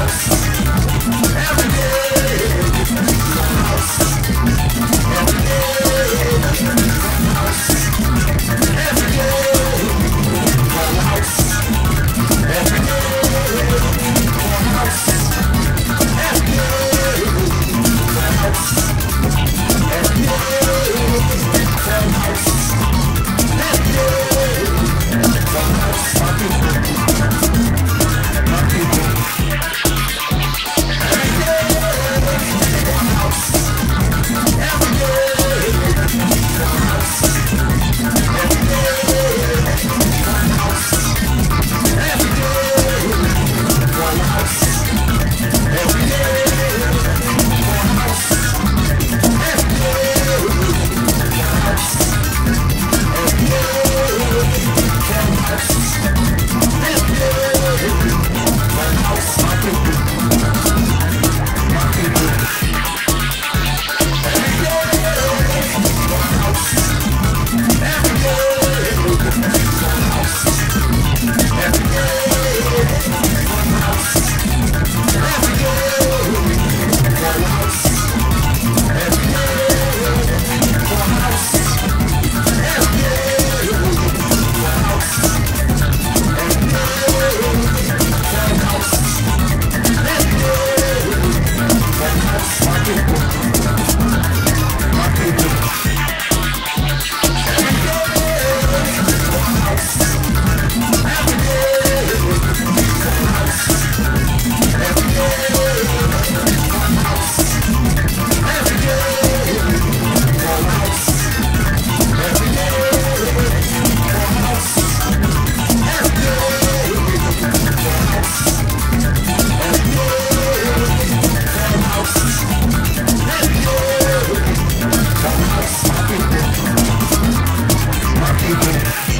house. Yeah.